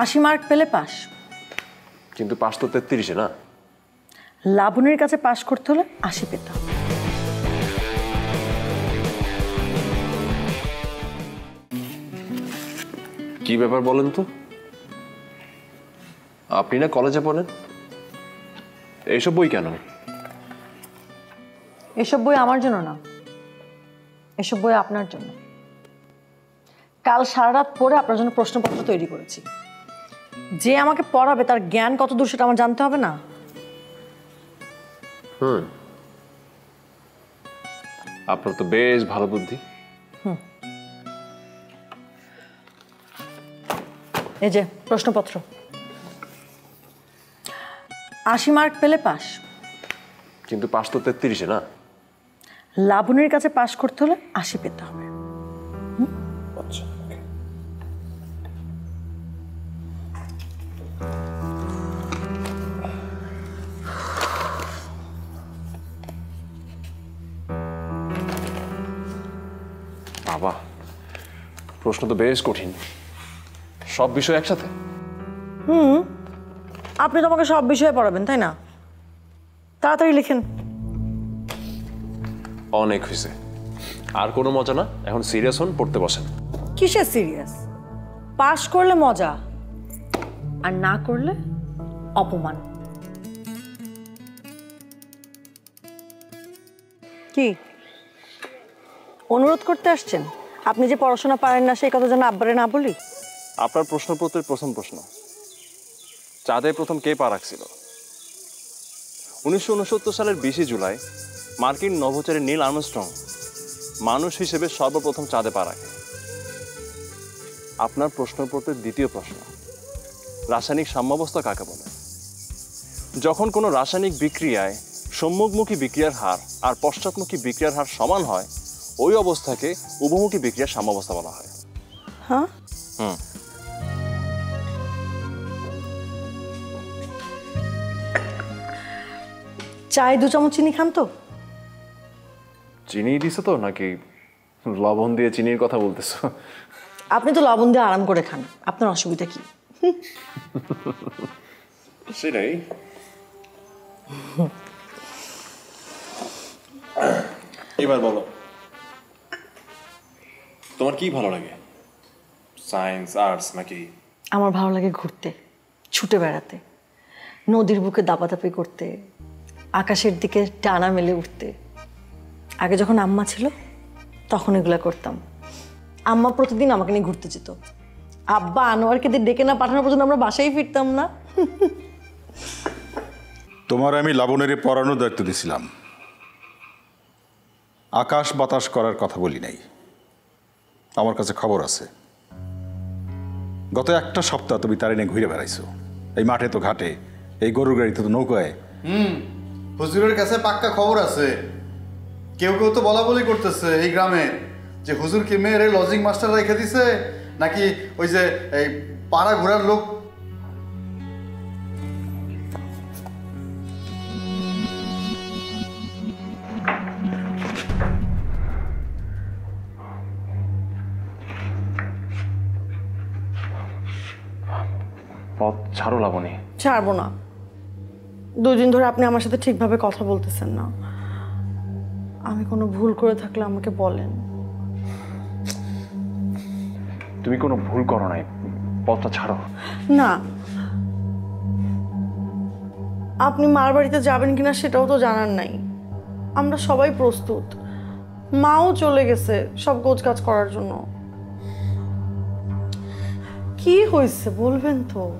আশি মার্ক পেলে পাস। কিন্তু পাঁচ তো তেত্রিশে না? লাবণীর কাছে পাস করতে হলে আশি পেতাম কি ব্যাপার বলেন তো? আপনি না কলেজে পড়েন? এইসব বই কেন? এসব বই আমার জন্য না। এসব বই আপনার জন্য। কাল সারা রাত পড়ে আপনার জন্য প্রশ্নপত্র তৈরি করেছি। যে আমাকে পড়াবে তার জ্ঞান কত দূর সেটা আমার জানতে হবে না? হুম। আপনার তো বেশ ভালো বুদ্ধি। এই যে প্রশ্নপত্র। আশি মার্ক পেলে পাস। কিন্তু পাঁচ তো তেত্রিশে না? লাবণীর কাছে পাস করতে হলে আশি পেতে হবে। আচ্ছা বাবা প্রশ্ন তো বেশ কঠিন। সব বিষয় একসাথে? হুম আপনি তো আমাকে সব বিষয়ে পড়াবেন তাই না? তাড়াতাড়ি লিখেন। অনেক হয়েছে। আর কোনো মজা না? এখন সিরিয়াস হন পড়তে বসেন। কিসের সিরিয়াস পাশ করলে মজা আর না করলে অপমান। কি? অনুরোধ করতে আসছেন? আপনি যে পড়াশোনা পারেন না, সেই কথা যেন আব্বারে না বলি। আপনার প্রশ্নপত্রের প্রথম প্রশ্ন। চাঁদে প্রথম কে পা রাখছিল? উনিশশো উনসত্তর সালের বিশে জুলাই, মার্কিন নভোচারী নীল আর্মস্ট্রং মানুষ হিসেবে সর্বপ্রথম চাঁদে পা রাখে। আপনার প্রশ্নপত্রের দ্বিতীয় প্রশ্ন, রাসায়নিক সাম্যাবস্থা কাকে বলে? যখন কোনো রাসায়নিক বিক্রিয়ায় সম্মুখমুখী বিক্রিয়ার হার আর পশ্চাৎমুখী বিক্রিয়ার হার সমান হয় ওই অবস্থাকে উভমুখী বিক্রিয়ার সাম্যাবস্থা বলা হয়। হ্যাঁ? হুম। চায় দু চামচ চিনি খান তো? চিনি দিছো তো নাকি লবণ দিয়ে চিনির কথা বলতেছো? আপনি তো লবণ দিয়ে আরাম করে খান আপনার অসুবিধা কি? সেটাই এবার বলো। তোমার কি ভালো লাগে? সায়েন্স আর্টস নাকি? আমার ভালো লাগে ঘুরতে ছুটে বেড়াতে নদীর বুকে দাপাদাপি করতে আকাশের দিকে টানা মেলে উঠতে। আগে যখন আম্মা ছিল তখন এগুলা করতাম। আম্মা প্রতিদিন আমাকে নিয়ে ঘুরতে যেত। আব্বা আনোয়ারকে দিয়ে ডেকে না পাঠানো পর্যন্ত আমরা বাসায় ফিরতাম না। তোমার আমি লাবণের পড়ানোর দায়িত্ব দিয়েছিলাম আকাশ বাতাস করার কথা বলি নাই। আমার কাছে খবর আছে। গত একটা সপ্তাহ তুমি তার নিয়ে ঘুরে বেড়াইছো। এই মাঠে তো ঘাটে, এই গরুর গাড়িতে তো নৌকায়। হুম, হুজুরের কাছে পাক্কা খবর আছে। কেউ কেউ তো বলা বলি করতেছে এই গ্রামে যে হুজুর কি মেয়ের লজিং মাস্টার রেখে দিছে, নাকি ওই যে এই পাড়া ঘোরার লোক পথ ছাড়ো লাবণী। ছাড়বো না। দুদিন ধরে আপনি আমার সাথে ঠিকভাবে কথা বলতেছেন না। আমি কোনো ভুল করে থাকলে আমাকে বলেন। তুমি কোনো ভুল করো নাই পথটা ছাড়ো। না। আপনি মার বাড়িতে যাবেন কিনা সেটাও তো জানার নাই। আমরা সবাই প্রস্তুত। মাও চলে গেছে সব গোছ কাজ করার জন্য। কি হয়েছে বলবেন তো?